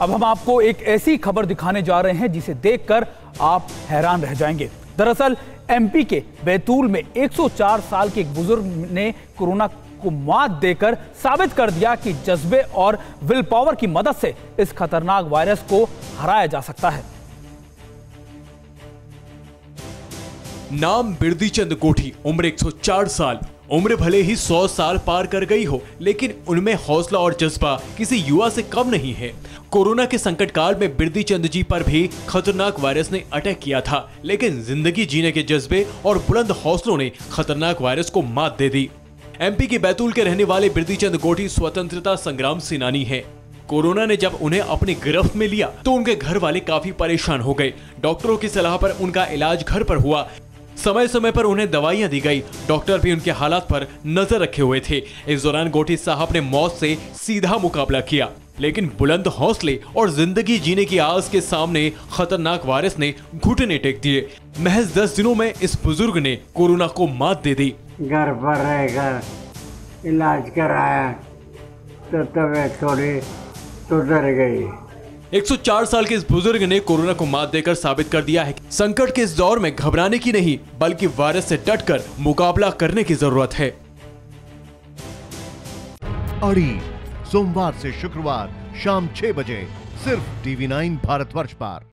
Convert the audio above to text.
अब हम आपको एक ऐसी खबर दिखाने जा रहे हैं जिसे देखकर आप हैरान रह जाएँगे। दरअसल एमपी के बैतूल में 104 साल के एक बुज़ुर्ग ने कोरोना को मात देकर साबित कर दिया कि जज्बे और विल पावर की मदद से इस खतरनाक वायरस को हराया जा सकता है। नाम बिरदी चंद कोठी, उम्र 104 साल। उम्र भले ही 100 साल पार कर गई हो, लेकिन उनमें हौसला और जज्बा किसी युवा से कम नहीं है। कोरोना के संकट काल में बिरदी चंद जी पर भी खतरनाक वायरस ने अटैक किया था, लेकिन ज़िंदगी जीने के जज्बे और बुलंद हौसलों ने खतरनाक वायरस को मात दे दी। एमपी के बैतूल के रहने वाले बिरदी चंद गोठी स्वतंत्रता संग्राम सेनानी है। कोरोना ने जब उन्हें अपनी गिरफ्त में लिया तो उनके घर वाले काफ़ी परेशान हो गए। डॉक्टरों की सलाह पर उनका इलाज घर पर हुआ। समय समय पर उन्हें दवाइयाँ दी गई। डॉक्टर भी उनके हालात पर नज़र रखे हुए थे। इस दौरान गोठी साहब ने मौत से सीधा मुकाबला किया। लेकिन बुलंद हौसले और ज़िंदगी जीने की आस के सामने खतरनाक वायरस ने घुटने टेक दिए। महज दस दिनों में इस बुज़ुर्ग ने कोरोना को मात दे दी। घर पर रहकर इलाज कराया तो तबीयत थोड़ी सुधर गई। 104 साल के इस बुज़ुर्ग ने कोरोना को मात देकर साबित कर दिया है। संकट के इस दौर में घबराने की नहीं, बल्कि वायरस से डटकर मुकाबला करने की ज़रूरत है। अड़ी सोमवार से शुक्रवार शाम छह बजे, सिर्फ़ टीवी नाइन भारत वर्ष पर।